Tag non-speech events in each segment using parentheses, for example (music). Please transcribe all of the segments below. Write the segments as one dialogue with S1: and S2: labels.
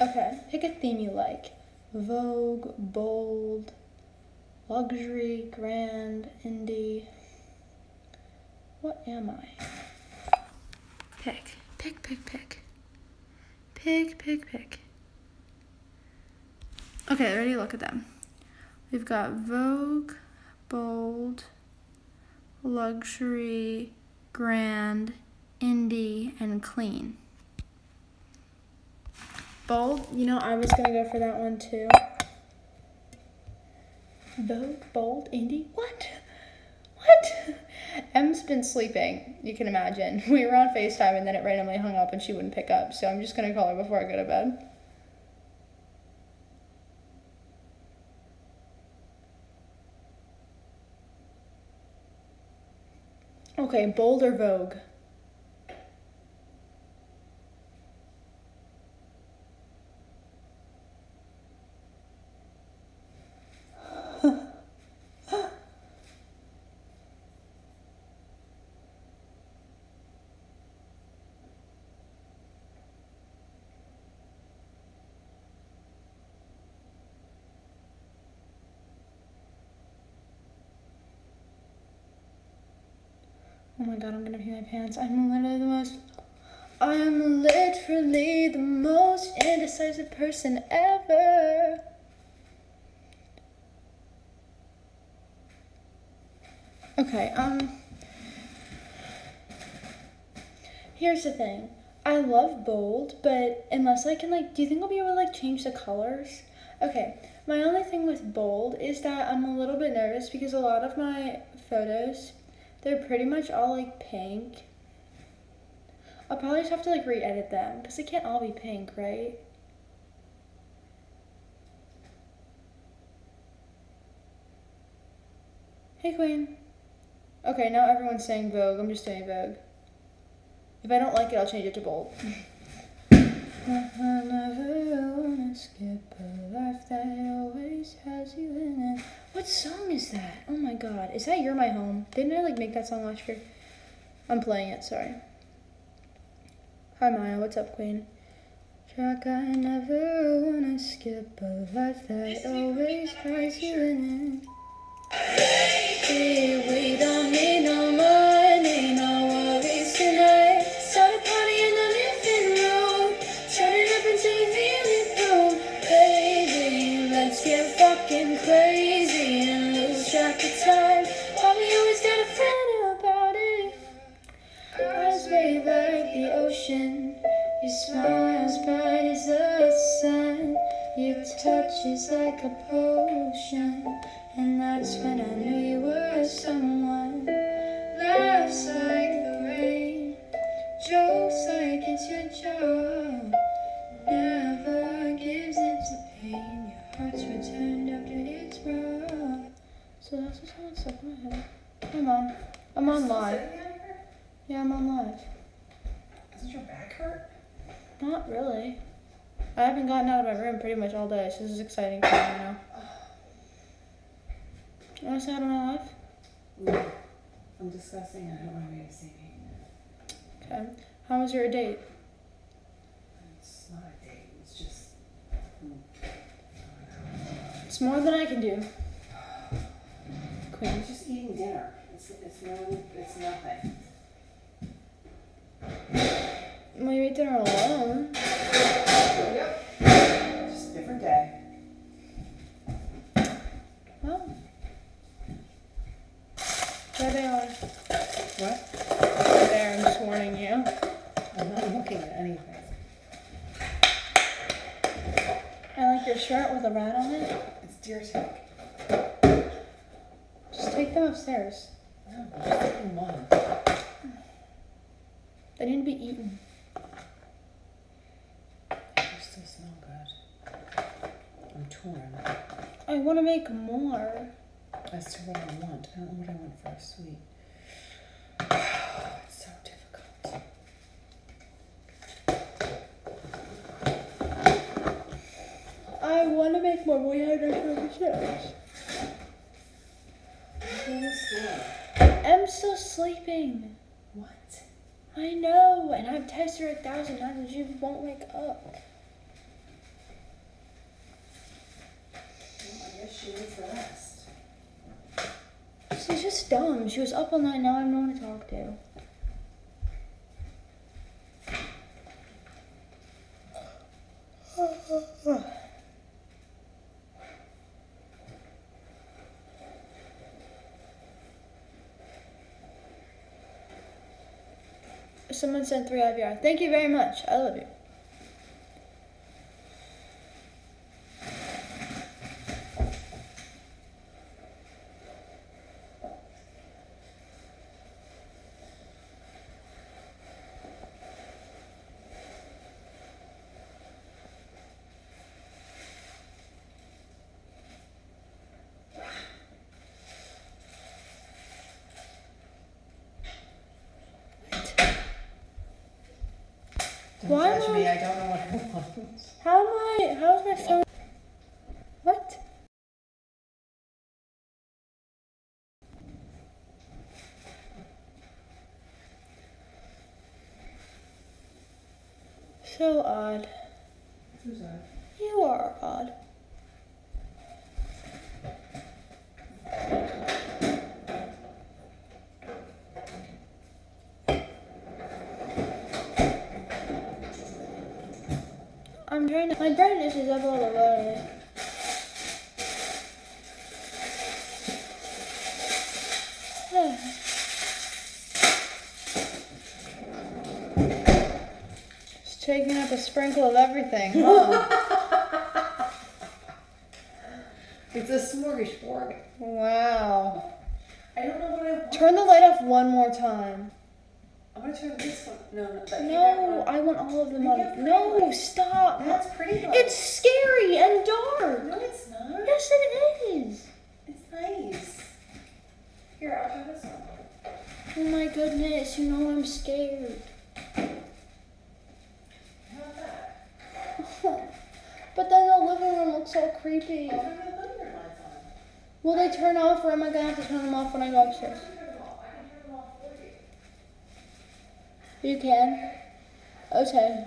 S1: Okay, pick a theme you like. Vogue, bold, luxury, grand, indie. What am I? Pick, pick, pick, pick. Pick, pick, pick. Okay, ready? To look at them. We've got Vogue, bold, luxury, grand, indie, and clean. Bold, you know, I was gonna go for that one too. Vogue, bold, indie. What? What? Em's been sleeping, you can imagine. (laughs) We were on FaceTime and then it randomly hung up and she wouldn't pick up, so I'm just gonna call her before I go to bed. Okay, bold or Vogue? Oh my god, I'm gonna pee my pants. I'm literally the most. I am literally the most indecisive person ever. Okay, um. Here's the thing. I love bold, but unless I can, like, do you think I'll be able to, like, change the colors? Okay, my only thing with bold is that I'm a little bit nervous because a lot of my photos they're pretty much all like pink. I'll probably just have to like re-edit them because they can't all be pink, right? Hey Queen. Okay, now everyone's saying Vogue. I'm just doing Vogue. If I don't like it, I'll change it to bold. (laughs) I never wanna skip a life that always has you in it. What song is that? Oh my god. Is that You're My Home? Didn't I like make that song last year? I'm playing it, sorry. Hi Maya, what's up, Queen? Track I never wanna skip a life that always has you in it. Baby, we don't need no money, ocean. Your smile as bright as the sun. Your touch is like a potion. And that's when I knew you were someone. Laughs like the rain. Jokes like it's your job. Never gives in to pain. Your heart's returned after it's rough. So that's the song stuck in my head. Hey mom, I'm on live. Yeah, I'm on live.
S2: Doesn't your back hurt?
S1: Not really. I haven't gotten out of my room pretty much all day, so this is exciting for me now. You wanna say hi to my life?
S2: No. I'm disgusting. I don't want anybody to see me.
S1: Okay. How was your date?
S2: It's not a date. It's just. Hmm.
S1: It's more than I can do. (sighs) Queen.
S2: It's just eating dinner. It's it's no. It's nothing.
S1: You ate dinner alone.
S2: Yep. Just a different day.
S1: Well. There they are.
S2: What?
S1: There, I'm just warning you.
S2: I'm not looking at anything.
S1: I like your shirt with a rat on it.
S2: It's deer tech.
S1: Just take them upstairs.
S2: No, I'm just one.
S1: They need to be eaten.
S2: They still smell good. I'm torn
S1: I want to make more.
S2: as to what I want. I don't know what I want for a sweet. (sighs) It's so difficult.
S1: I want to make more. We had our conversations.
S2: Go.
S1: I'm still sleeping.
S2: What?
S1: I know, and I've tested her a thousand times and she won't wake up.
S3: She.
S1: She's just dumb. She was up all night. Now I have no one to talk to. (sighs) Someone sent three IVR. Thank you very much. I love you.
S3: Don't
S1: Why
S3: judge me,
S1: I-
S3: don't know what I want.
S1: How am I? How is my phone? What? So odd.
S3: Who's that?
S1: You are odd. I'm trying to. My brightness is up all the (sighs) way. It's taking up a sprinkle of everything, huh? (laughs)
S3: It's a smorgasbord.
S1: wow.
S3: I don't know what I want.
S1: Turn the light off one more time.
S3: This one. No, no. that-
S1: No, uh, I want all of them on. No, stop.
S3: That's pretty.
S1: It's scary and dark.
S3: No, it's not.
S1: Yes, it is.
S3: It's nice. Here, I'll try this one.
S1: Oh my goodness, you know I'm scared.
S3: How about that? (laughs)
S1: but then the living room looks all creepy.
S3: I'll the living room lights on.
S1: Will they turn off or am I gonna have to turn them off when I go upstairs?
S3: Turn them off. I can turn them off for you.
S1: Can. Okay.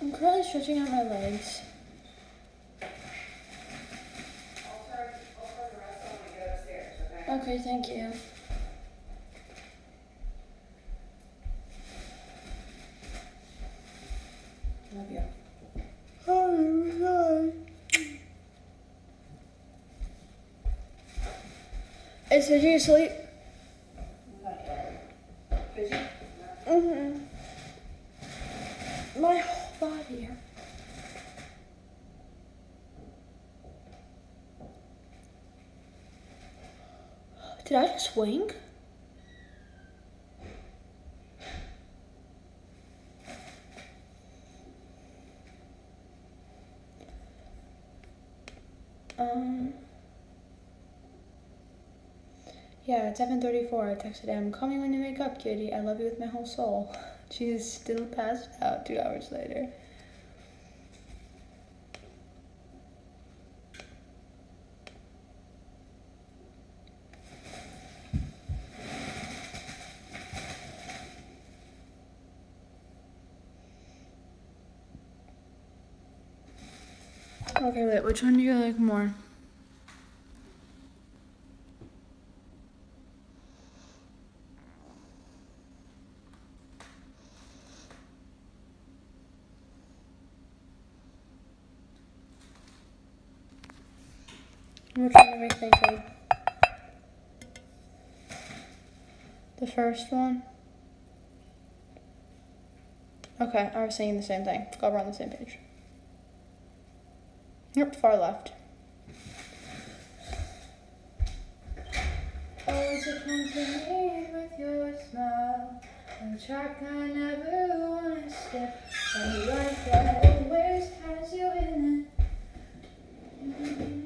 S1: I'm currently stretching out my legs.
S3: I'll turn, I'll turn the rest on when I get upstairs, okay?
S1: Okay, thank you.
S3: Love you.
S1: Oh my god. Fidget asleep?
S3: Not yet.
S1: Mm-hmm. My whole body. Did I just wink? Um. Yeah, it's 7:34. I texted him, "Call me when you wake up, cutie. I love you with my whole soul." (laughs) She's still passed out two hours later. Okay, wait. Which one do you like more? The first one? Okay, I was saying the same thing. Glad we're on the same page. Yep, far left. Always with your smile. Track I never wanna life that always has you in it.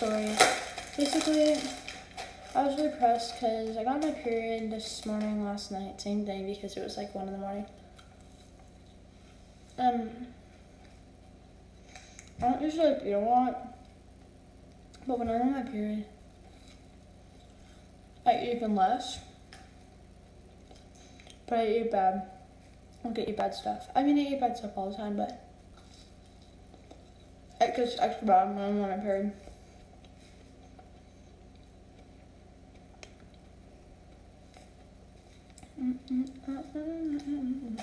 S1: Story. Basically, I was really pressed because I got my period this morning, last night, same thing because it was like one in the morning. Um, I don't usually eat a lot, but when I'm on my period, I eat even less. But I eat bad. I don't eat bad stuff. I mean, I eat bad stuff all the time, but it gets extra bad when I'm on my period. Mm-mm-mm-mm-mm.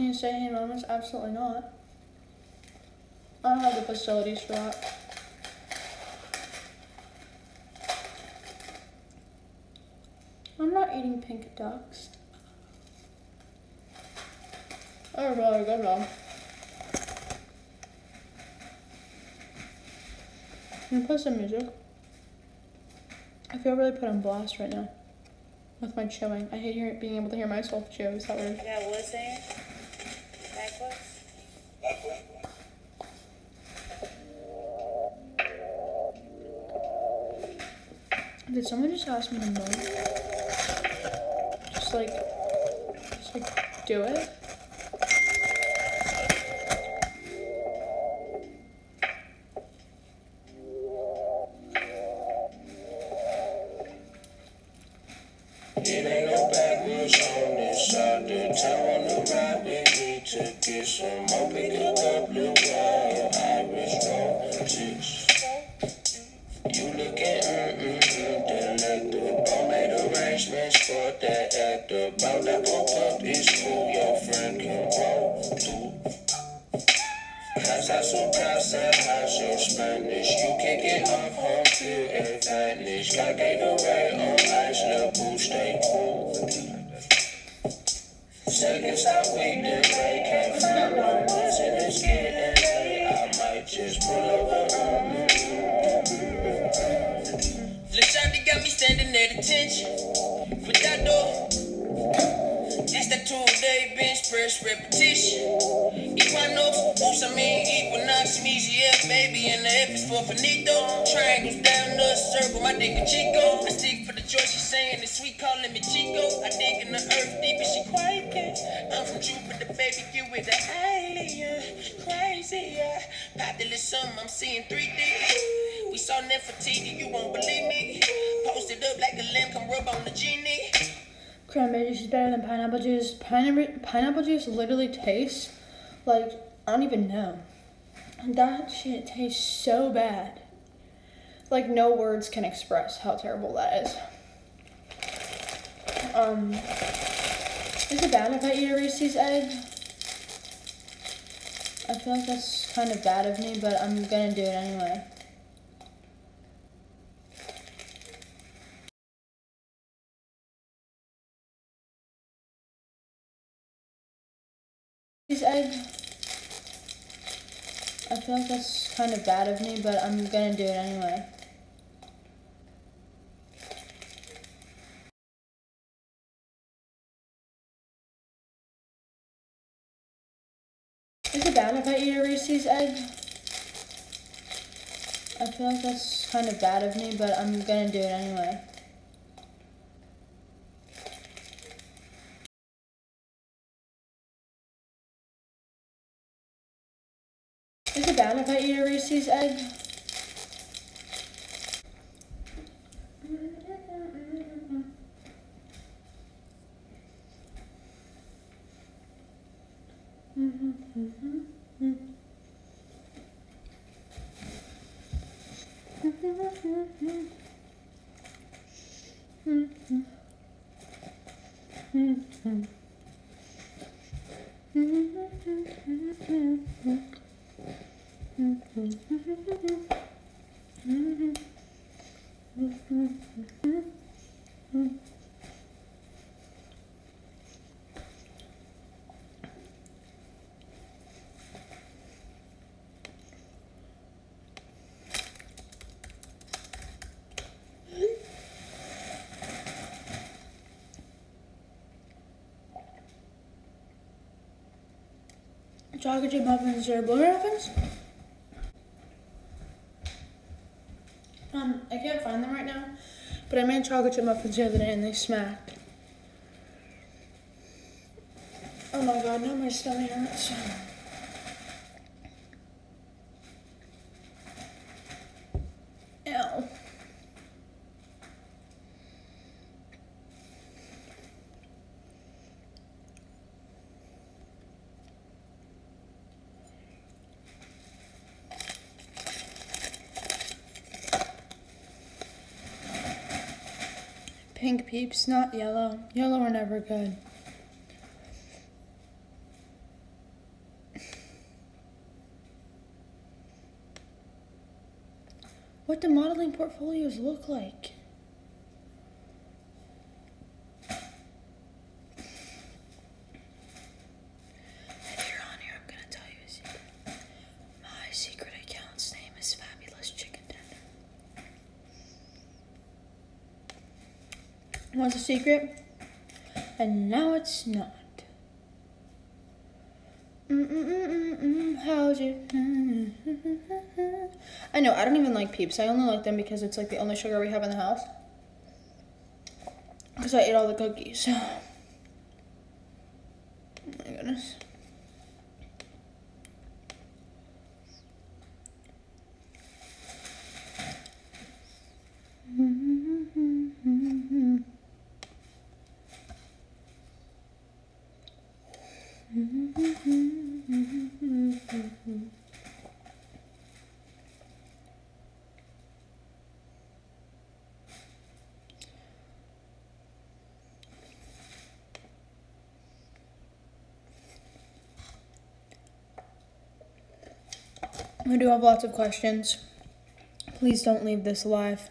S1: Can you stay anonymous? Absolutely not. I don't have the facilities for that. I'm not eating pink ducks. Oh, really good though. Can you play some music? I feel really put on blast right now with my chewing. I hate hearing, being able to hear myself chew. Is that weird?
S2: I got what saying?
S1: Did someone just ask me to move? Just like, just like, do it?
S4: Arrangements that actor. About that pop up is cool. Your friend can roll too. Casa su casa, how's your Spanish? You can get off home field advantage. Got Gatorade on ice, little boo, stay cool. Second stop, we did break. Can't find no ones and it's getting late. I might just pull over.
S5: Lil Shawty got me standing at attention. Door, this that two-day bench press repetition. Equinox, mean Equinox, easy F, baby, and the F is for finito. Triangles down the circle, my dick a Chico. I stick the joy, she saying it's sweet, calling me Chico. I dig in the earth deep and she quiet. I'm from Jupiter, baby, you with the alien. Crazy, yeah. Popular sum, I'm seeing 3D. We saw Nefertiti, you won't believe me. Posted up like a lamb, come rub on the genie.
S1: Cranberry juice is better than pineapple juice. Pineapple pineapple juice literally tastes like I don't even know. That shit tastes so bad. Like no words can express how terrible that is. Um, is it bad if I eat a Reese's egg? I feel like that's kind of bad of me, but I'm gonna do it anyway. Reese's egg. I feel like that's kind of bad of me, but I'm gonna do it anyway. It bad if I eat a Reese's egg? I feel like that's kind of bad of me, but I'm gonna do it anyway. Is it bad if I eat a Reese's egg? Mm-hmm. (laughs) chip muffins or blueberry muffins. Um, I can't find them right now, but I made chocolate chip muffins the other day and they smacked. Oh my god, now my stomach hurts. Pink peeps, not yellow. Yellow are never good. What do modeling portfolios look like? If you're on here, I'm gonna tell you a secret. My secret account's name is Fabulous Chicken Tender. was a secret, and now it's not. How's you? (laughs) I know, I don't even like peeps. I only like them because it's like the only sugar we have in the house. Because I ate all the cookies. Oh my goodness. We do have lots of questions. Please don't leave this live.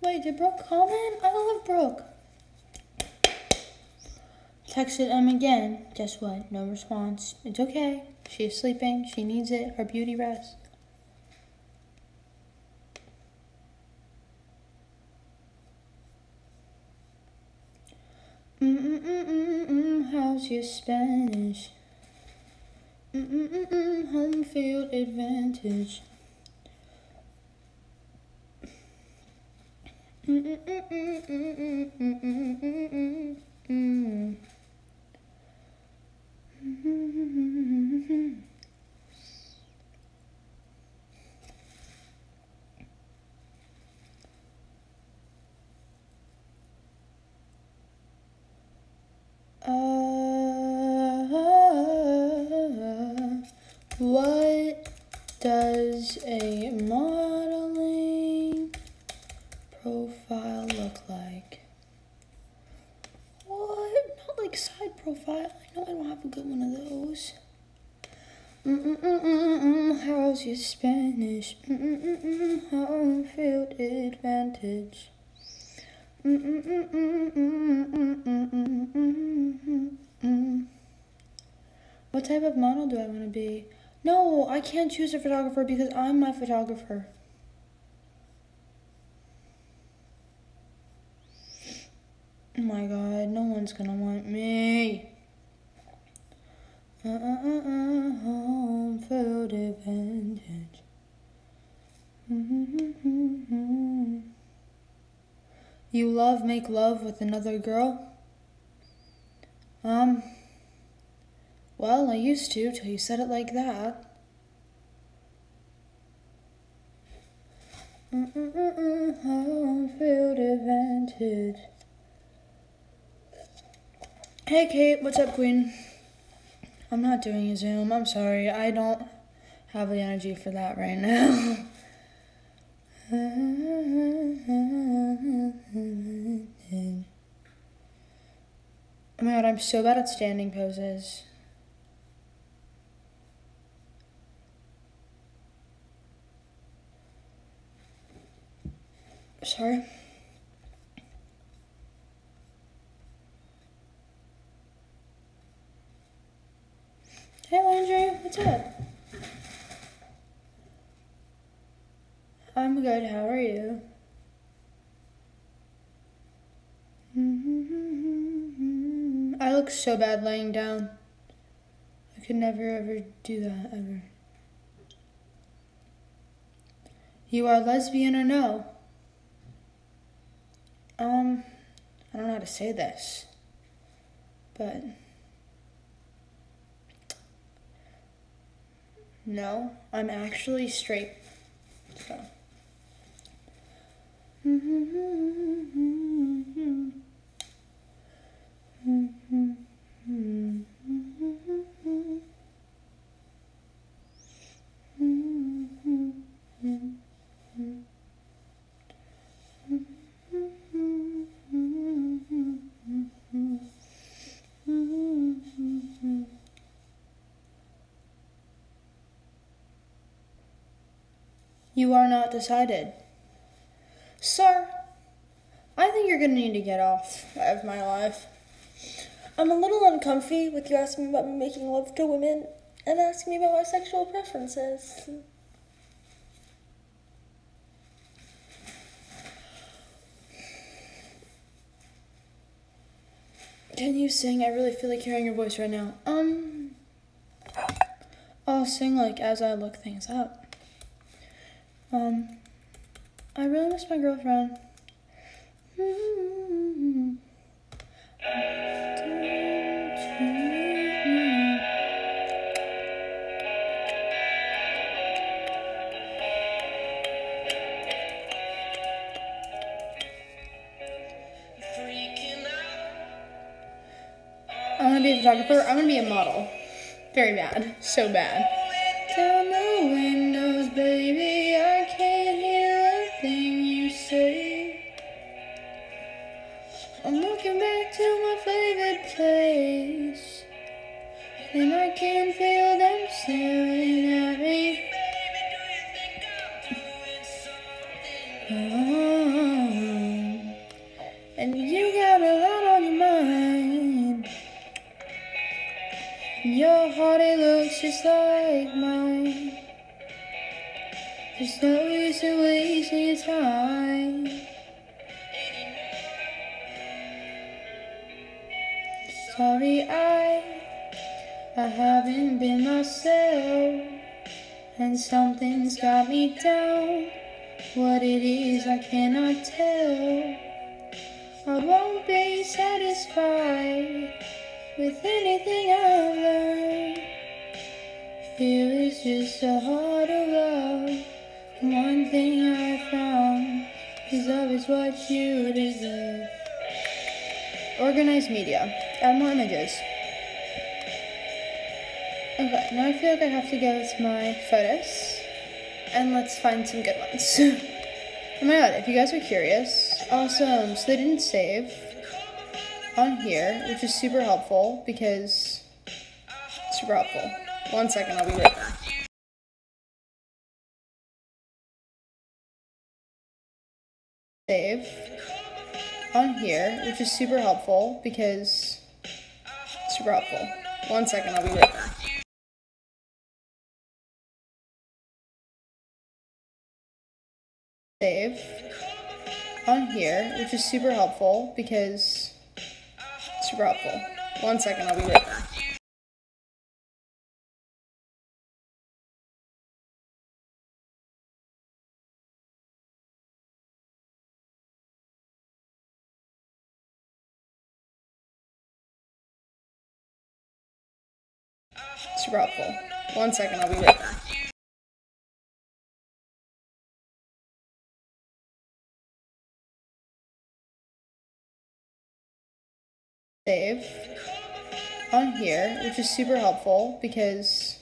S1: Wait, did Brooke comment? I love Brooke. Texted Em again. Guess what? No response. It's okay. She is sleeping. She needs it. Her beauty rest. Mm-mm-mm-mm, how's your Spanish? Mm-mm-mm-mm, home field advantage. Mm-mm-mm-mm-mm-mm-mm-mm-mm. What does a modeling profile look like? What? Not like side profile. I know I don't have a good one of those. Mm-mm-mm-mm-mm, how's your Spanish? Mm-mm-mm-mm, home field advantage. What type of model do I want to be? No, I can't choose a photographer because I'm my photographer. Oh my god, no one's gonna want me. Uh-uh-uh-uh, home field advantage. (laughs) You love make love with another girl? Um, well, I used to till you said it like that. Home field advantage. Hey Kate, what's up, Queen? I'm not doing a Zoom. I'm sorry. I don't have the energy for that right now. (laughs) Oh my god, I'm so bad at standing poses. sorry. Hey Landry, what's up? I'm good, how are you? I look so bad laying down. I could never ever do that, ever. You are lesbian or no? Um, I don't know how to say this, but no, I'm actually straight. So. (laughs) You are not decided. Sir, I think you're gonna need to get off of my life.
S6: I'm a little uncomfy with you asking me about me making love to women and asking me about my sexual preferences.
S1: Can you sing? I really feel like hearing your voice right now. Um, I'll sing like as I look things up. Um, I really miss my girlfriend. I want to be a photographer. I want to be a model. Very bad. So bad. Down the windows, baby, just like mine. There's no use in wasting your time. Sorry, I, I haven't been myself, and something's got me down. What it is, I cannot tell. I won't be satisfied with anything I've learned. Here is just a heart of love. One thing I found is love is what you deserve. Organized media. Add more images. Okay, now I feel like I have to go to my photos and let's find some good ones. (laughs) oh my god, if you guys are curious, awesome. So they didn't save on here, which is super helpful because super helpful. One second, I'll be right back. Save on here, which is super helpful because super helpful. One second, I'll be right back. Save on here, which is super helpful because super helpful. One second, I'll be right back. Helpful. One second, I'll be right back. Save on here, which is super helpful because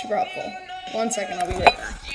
S1: super helpful. One second, I'll be right back.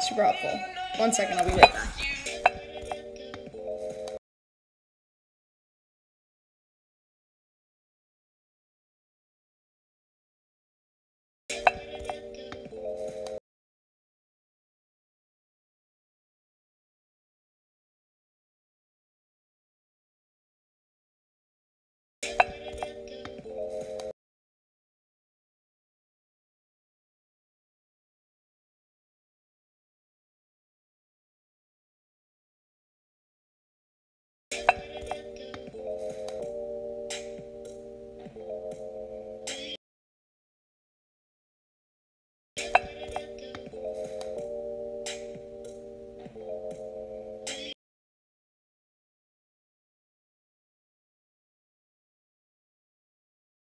S7: Super helpful. One second, I'll be right back.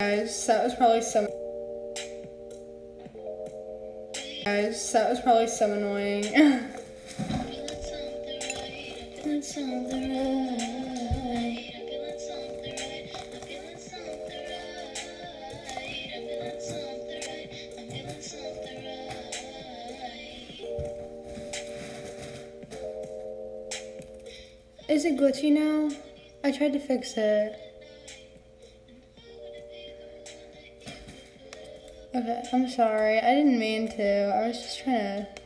S7: Guys, that was probably some. Guys, that was probably some annoying. (laughs) Is it glitchy now? I tried to fix it. Okay, I'm sorry. I didn't mean to. I was just trying to.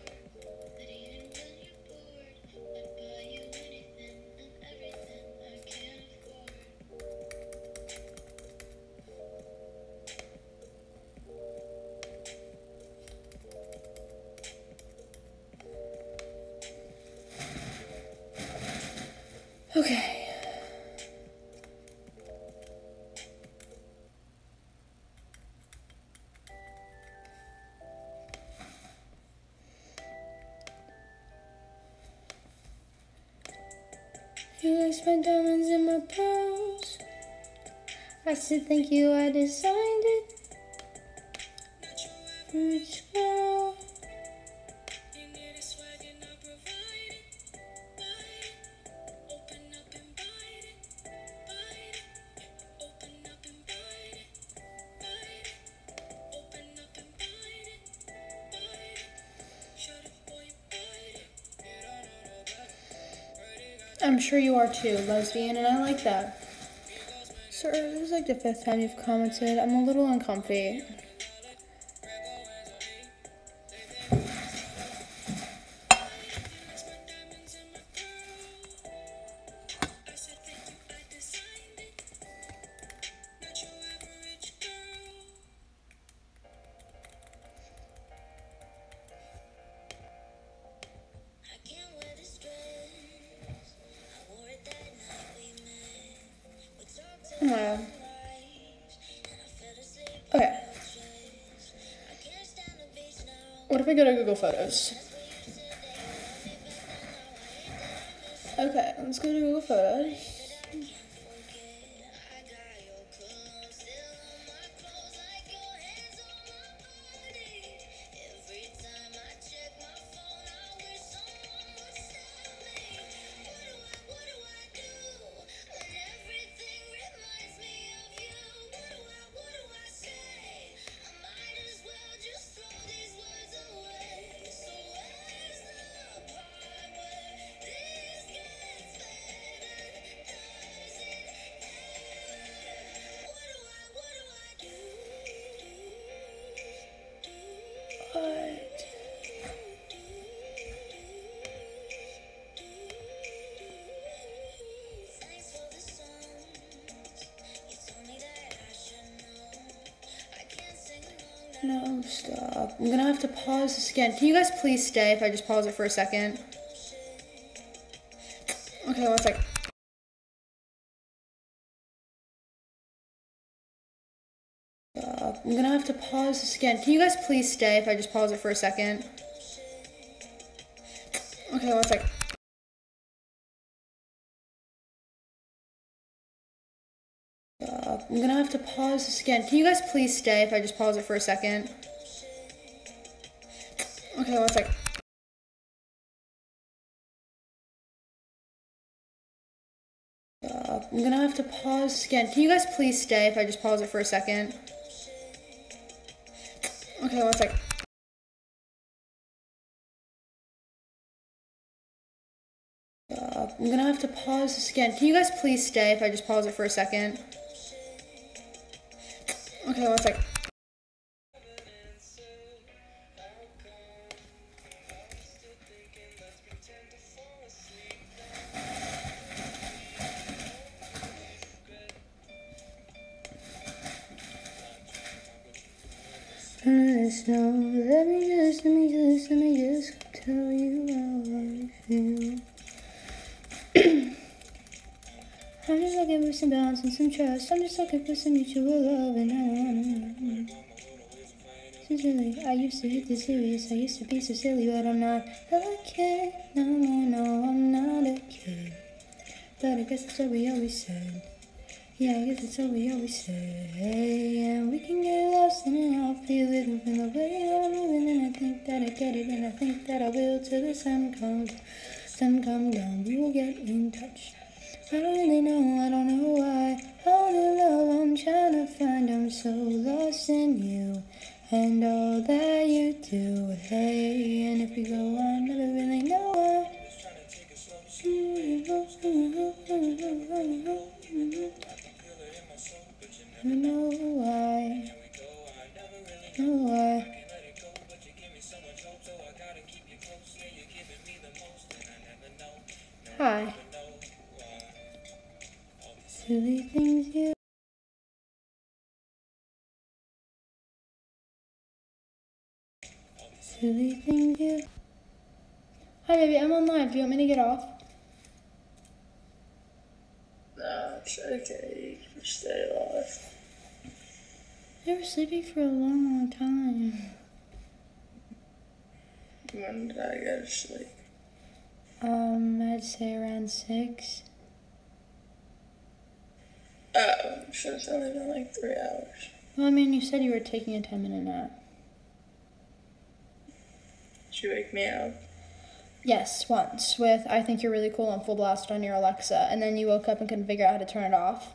S7: Spent diamonds in my pearls. I said thank you, I designed it. Sure you are too, lesbian, and I like that. Sir, this is like the fifth time you've commented. I'm a little uncomfy. What if I go to Google Photos? Okay, let's go to Google Photos. Pause this again. Can you guys please stay if I just pause it for a second? Okay, one sec. Stop. I'm gonna have to pause this again. Can you guys please stay if I just pause it for a second? Okay, one sec. Stop. I'm gonna have to pause this again. Can you guys please stay if I just pause it for a second? Okay, one sec. Stop. I'm gonna have to pause again. Can you guys please stay if I just pause it for a second? Okay, one sec.
S1: Stop. I'm gonna have to pause this again. Can you guys please stay if I just pause it for a second? Okay, one sec. And some trust. I'm just looking for some mutual love, and I don't wanna. Sincerely, I used to hit this serious. I used to be so silly, but I'm not a kid. No, no, no, I'm not a kid. But I guess that's what we always said. Yeah, I guess that's what we always say. And we can get lost in it, I'll feel it moving the way I'm moving. And I think that I get it, and I think that I will till the sun comes. Sun come down, we will get in touch. I don't really know, I don't know why. All the love I'm trying to find, I'm so lost in you. And all that you do, hey. And if we go on, never really know why. I know why. Know why. Hi. Silly things you. Silly things you. Hi, baby. I'm on live. Do you want me to get off?
S2: No, it's okay. You can stay alive.
S1: You were sleeping for a long, long time.
S2: When did I go to sleep?
S1: Um, I'd say around six.
S2: Oh, so it's only been like three hours.
S1: Well, I mean, you said you were taking a 10 minute nap.
S2: Did you wake me up?
S1: Yes, once with I think you're really cool on full blast on your Alexa, and then you woke up and couldn't figure out how to turn it off.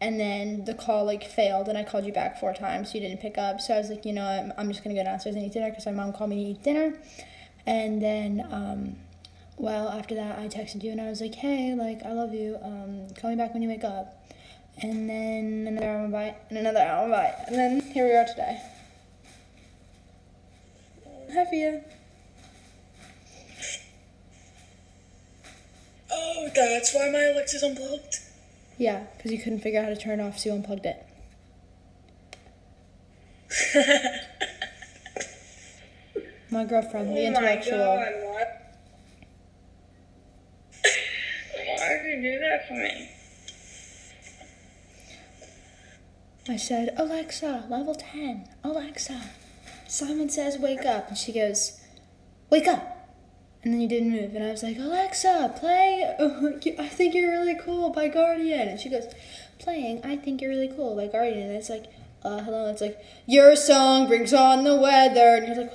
S1: And then the call like failed, and I called you back four times, so you didn't pick up. So I was like, you know, what, I'm just gonna go downstairs and eat dinner because my mom called me to eat dinner. And then, um, well, after that, I texted you and I was like, hey, like I love you. Um, call me back when you wake up. And then another hour went by, and another hour went by, and then here we are today. Have you?
S2: Oh, that's why my Alexa's unplugged.
S1: Yeah, because you couldn't figure out how to turn it off, so you unplugged it. (laughs) My girlfriend, the intellectual.
S2: Oh my God, why? (laughs) Why did you do that for me?
S1: I said, Alexa, level 10. Alexa. Simon says, wake up. And she goes, wake up. And then you didn't move. And I was like, Alexa, play (laughs) I Think You're Really Cool by Guardin. And she goes, playing I Think You're Really Cool by Guardin. And it's like, uh, hello. And it's like, your song brings on the weather. And you're like?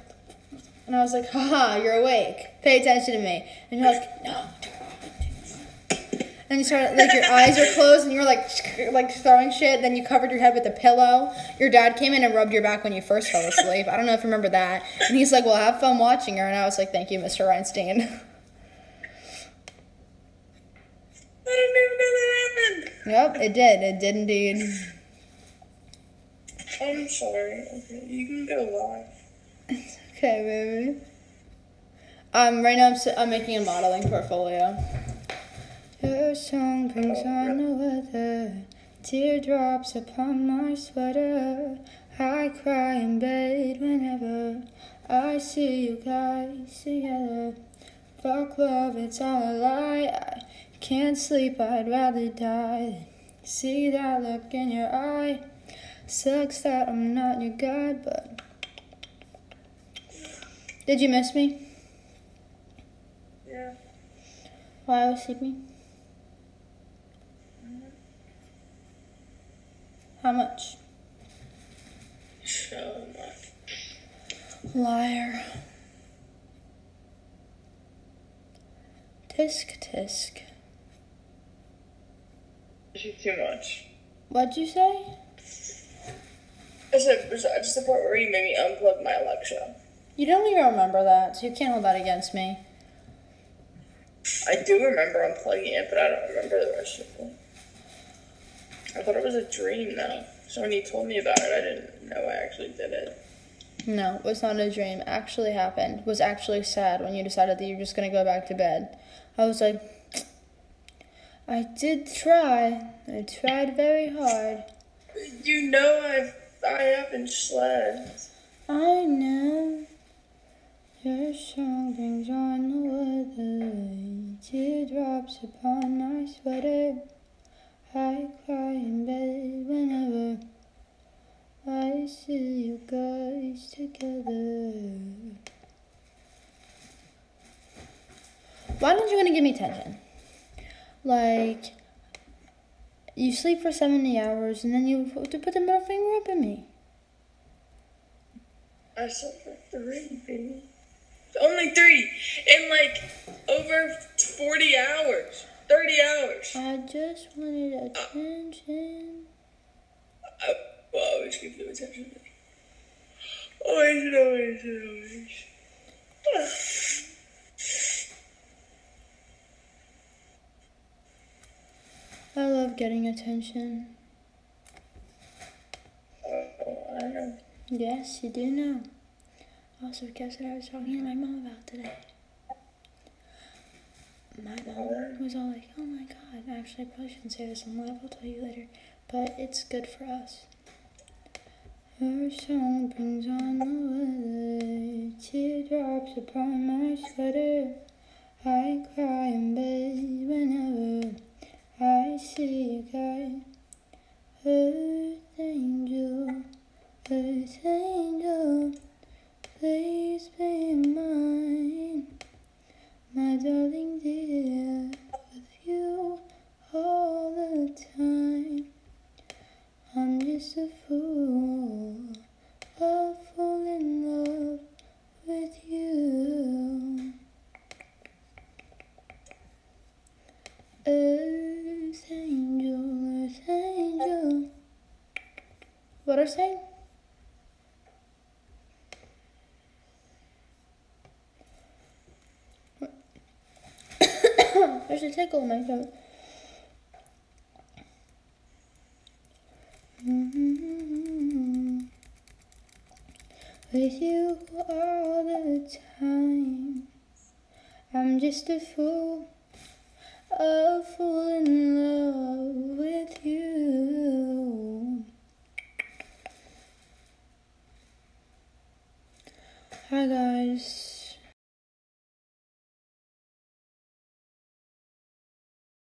S1: And I was like, haha, you're awake. Pay attention to me. And you're like, no. And you started like your eyes were closed and you were like like throwing shit. Then you covered your head with a pillow. Your dad came in and rubbed your back when you first fell asleep. I don't know if you remember that. And he's like, "Well, have fun watching her." And I was like, "Thank you, Mr. Reinstein." (laughs)
S2: I didn't even know that happened.
S1: yep, it did. It did indeed.
S2: I'm sorry. Okay, you can go live.
S1: Okay, baby. Um, right now I'm, I'm making a modeling portfolio. Your song brings on the weather, teardrops upon my sweater. I cry in bed whenever I see you guys together. Fuck love, it's all a lie. I can't sleep, I'd rather die see that look in your eye. Sucks that I'm not your guy, but. Did you miss me
S2: Yeah.
S1: I was sleeping? How much?
S2: So much.
S1: Liar. Tisk tisk.
S2: She's too much.
S1: What'd you say?
S2: I said, just the part where you made me unplug my Alexa.
S1: You don't even remember that, so you can't hold that against me.
S2: I do remember unplugging it, but I don't remember the rest of it. I thought it was a dream though. So when you told me about it, I didn't know I actually did it.
S1: No, it was not a dream. Actually happened. Was actually sad when you decided that you were just gonna go back to bed. I was like, I did try. I tried very hard.
S2: You know I've I haven't slept.
S1: I know. Your song brings on the weather. Teardrops upon my sweater. I cry in bed whenever I see you guys together. Why don't you want to give me attention? Like, you sleep for 70 hours and then you to put the middle finger up at me.
S2: I slept for three, baby. Only three in like over forty hours, thirty hours.
S1: I just wanted uh, attention.
S2: I will always give you attention. Always, always, always. Ah.
S1: I love getting attention. Yes, you do know. Also, guess what I was talking to my mom about today? My mom was all like, oh my god, actually, I probably shouldn't say this on live, I'll tell you later, but it's good for us. Her song brings on the weather, teardrops upon my sweater. I cry in bed whenever 还是一个。Tickle my throat. Mm-hmm. With you all the time, I'm just a fool,